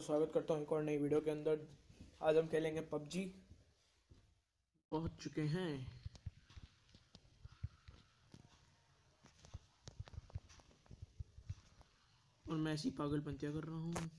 आपका स्वागत करता हूँ एक और नई वीडियो के अंदर। आज हम खेलेंगे पबजी। पहुँच चुके हैं। और मैं ऐसी पागलपंतियाँ कर रहा हूँ।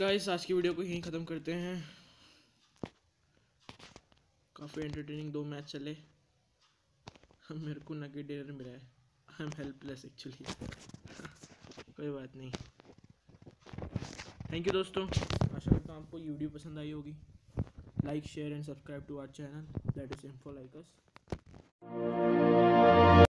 गाइस आज की वीडियो को यहीं ख़त्म करते हैं। काफ़ी एंटरटेनिंग दो मैच चले। मेरे को नगे डिनर मिला है। आई एम हेल्पलेस एक्चुअली कोई बात नहीं। थैंक यू दोस्तों। आशा करता हूँ आपको ये वीडियो पसंद आई होगी। Like share and subscribe to our channel that is info like us